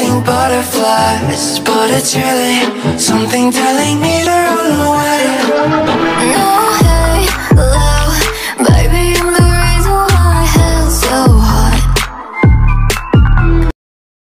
Fighting butterflies But it's really. Something telling me to run away.